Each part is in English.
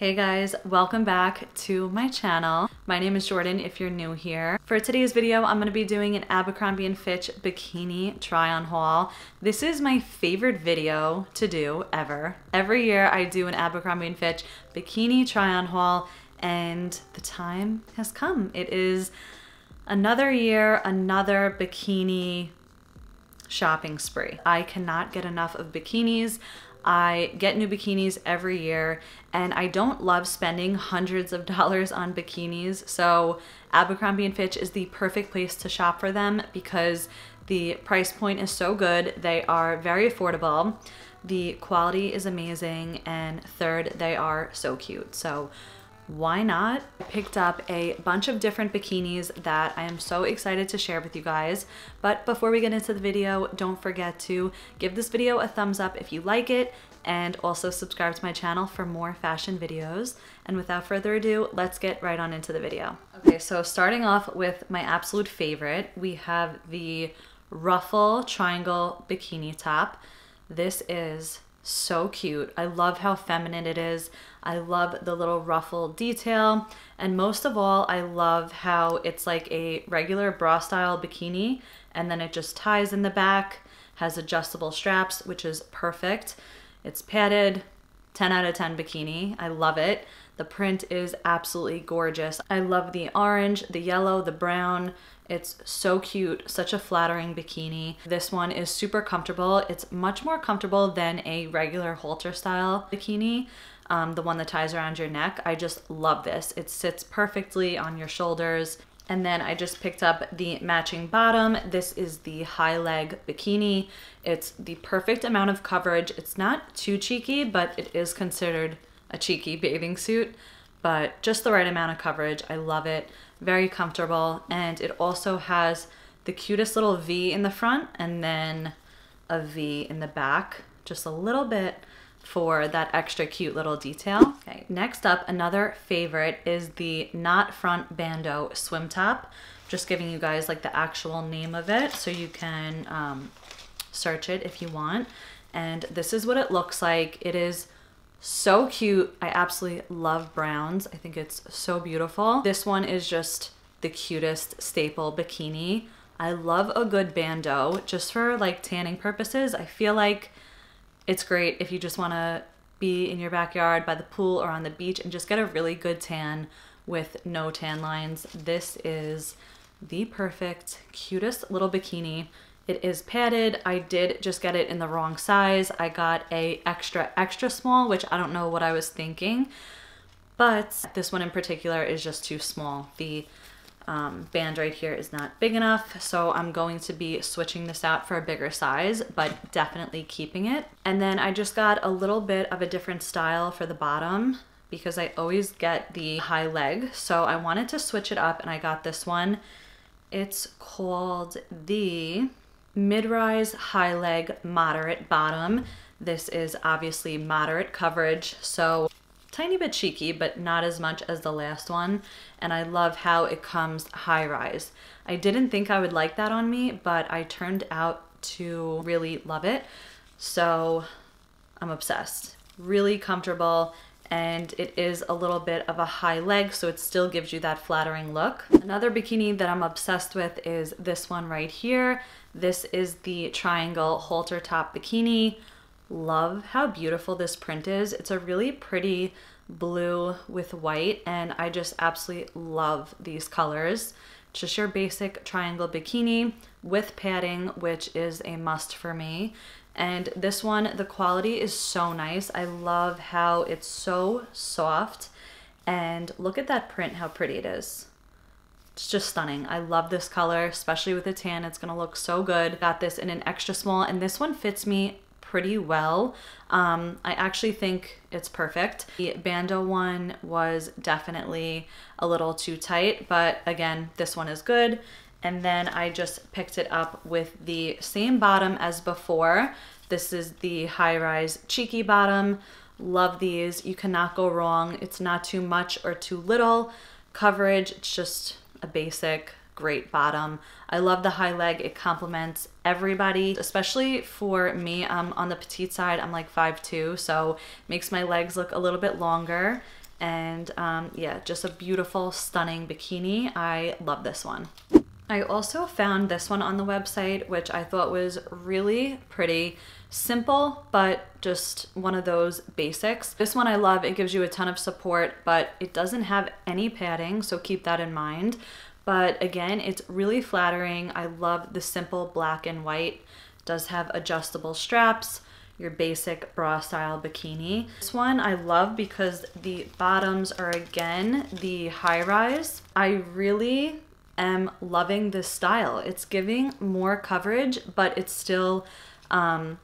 Hey guys, welcome back to my channel. My name is Jordyn if you're new here. For today's video, I'm gonna be doing an Abercrombie & Fitch bikini try-on haul. This is my favorite video to do ever. Every year I do an Abercrombie & Fitch bikini try-on haul and the time has come. It is another year, another bikini shopping spree. I cannot get enough of bikinis. I get new bikinis every year and I don't love spending hundreds of dollars on bikinis. So Abercrombie & Fitch is the perfect place to shop for them because the price point is so good. They are very affordable. The quality is amazing. And third, they are so cute. So why not? I picked up a bunch of different bikinis that I am so excited to share with you guys. But before we get into the video, don't forget to give this video a thumbs up if you like it and also subscribe to my channel for more fashion videos. And without further ado, let's get right on into the video. Okay, so starting off with my absolute favorite, we have the ruffle triangle bikini top. This is so cute. I love how feminine it is. I love the little ruffle detail. And most of all, I love how it's like a regular bra style bikini and then it just ties in the back, has adjustable straps, which is perfect. It's padded, 10 out of 10 bikini. I love it. The print is absolutely gorgeous. I love the orange, the yellow, the brown. It's so cute, such a flattering bikini. This one is super comfortable. It's much more comfortable than a regular halter style bikini, um, the one that ties around your neck. I just love this. It sits perfectly on your shoulders. And then I just picked up the matching bottom. This is the high leg bikini. It's the perfect amount of coverage. It's not too cheeky, but it is considered a cheeky bathing suit, but just the right amount of coverage. I love it. Very comfortable. And it also has the cutest little V in the front and then a V in the back. Just a little bit for that extra cute little detail. Okay, next up, another favorite is the Knot Front Bandeau Swim Top. Just giving you guys like the actual name of it so you can um, search it if you want. And this is what it looks like. It is so cute. I absolutely love browns. I think it's so beautiful. This one is just the cutest staple bikini. I love a good bandeau just for like tanning purposes. I feel like it's great if you just want to be in your backyard by the pool or on the beach and just get a really good tan with no tan lines. This is the perfect, cutest little bikini. It is padded. I did just get it in the wrong size. I got a extra, extra small, which I don't know what I was thinking, but this one in particular is just too small. The um, band right here is not big enough, so I'm going to be switching this out for a bigger size, but definitely keeping it. And then I just got a little bit of a different style for the bottom because I always get the high leg, so I wanted to switch it up and I got this one. It's called the mid-rise high leg moderate bottom. This is obviously moderate coverage, so tiny bit cheeky, but not as much as the last one. And I love how it comes high rise. I didn't think I would like that on me, but I turned out to really love it. So I'm obsessed. Really comfortable and it is a little bit of a high leg so it still gives you that flattering look. Another bikini that I'm obsessed with is this one right here. This is the triangle halter top bikini. Love how beautiful this print is. It's a really pretty blue with white and I just absolutely love these colors. just your basic triangle bikini with padding, which is a must for me. And this one, the quality is so nice. I love how it's so soft. And look at that print, how pretty it is. It's just stunning. I love this color, especially with a tan. It's gonna look so good. Got this in an extra small, and this one fits me pretty well. Um, I actually think it's perfect. The Bandeau one was definitely a little too tight, but again, this one is good. And then I just picked it up with the same bottom as before. This is the high-rise cheeky bottom. Love these. You cannot go wrong. It's not too much or too little coverage. It's just a basic great bottom. I love the high leg. It complements everybody, especially for me. Um, on the petite side, I'm like 5'2", so makes my legs look a little bit longer. And um, yeah, just a beautiful, stunning bikini. I love this one. I also found this one on the website, which I thought was really pretty. Simple, but just one of those basics. This one I love. It gives you a ton of support, but it doesn't have any padding, so keep that in mind. But again, it's really flattering. I love the simple black and white. It does have adjustable straps, your basic bra style bikini. This one I love because the bottoms are again the high rise. I really am loving this style. It's giving more coverage, but it's still um,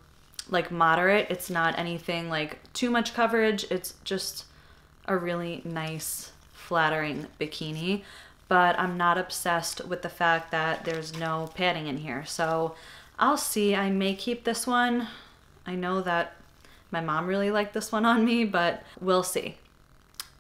like moderate. It's not anything like too much coverage. It's just a really nice, flattering bikini. But I'm not obsessed with the fact that there's no padding in here. So I'll see. I may keep this one. I know that my mom really liked this one on me, but we'll see.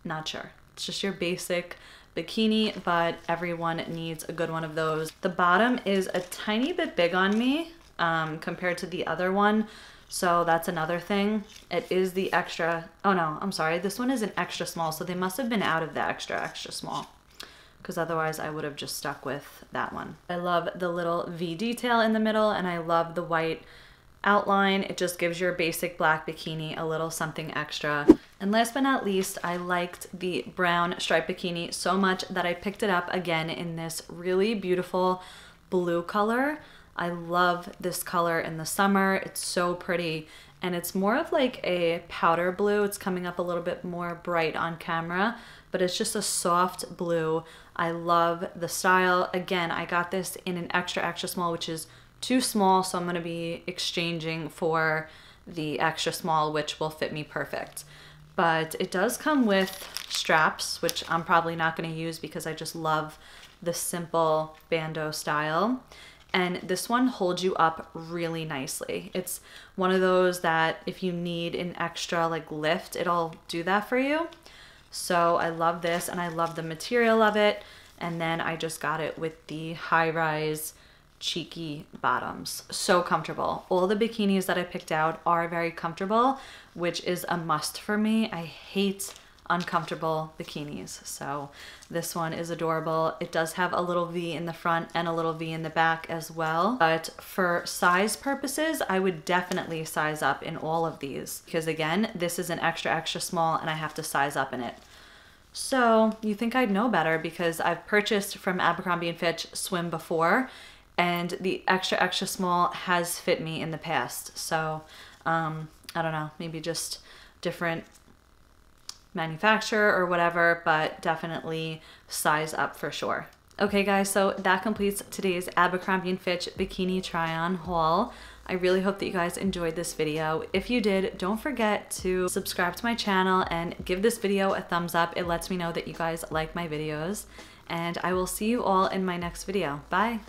Not sure. It's just your basic bikini, but everyone needs a good one of those. The bottom is a tiny bit big on me um, compared to the other one. So that's another thing. It is the extra, oh no, I'm sorry. This one is an extra small. So they must have been out of the extra, extra small because otherwise I would have just stuck with that one. I love the little V detail in the middle and I love the white outline. It just gives your basic black bikini a little something extra. And last but not least, I liked the brown striped bikini so much that I picked it up again in this really beautiful blue color. I love this color in the summer. It's so pretty. And it's more of like a powder blue. It's coming up a little bit more bright on camera, but it's just a soft blue. I love the style. Again, I got this in an extra, extra small, which is too small. So I'm going to be exchanging for the extra small, which will fit me perfect. But it does come with straps, which I'm probably not going to use because I just love the simple bandeau style and this one holds you up really nicely. It's one of those that if you need an extra like lift, it'll do that for you. So I love this and I love the material of it. And then I just got it with the high rise cheeky bottoms. So comfortable. All the bikinis that I picked out are very comfortable, which is a must for me. I hate uncomfortable bikinis. So this one is adorable. It does have a little V in the front and a little V in the back as well. But for size purposes, I would definitely size up in all of these because again, this is an extra, extra small and I have to size up in it. So you think I'd know better because I've purchased from Abercrombie & Fitch swim before and the extra, extra small has fit me in the past. So um, I don't know, maybe just different manufacturer or whatever, but definitely size up for sure. Okay guys, so that completes today's Abercrombie & Fitch bikini try-on haul. I really hope that you guys enjoyed this video. If you did, don't forget to subscribe to my channel and give this video a thumbs up. It lets me know that you guys like my videos. And I will see you all in my next video. Bye!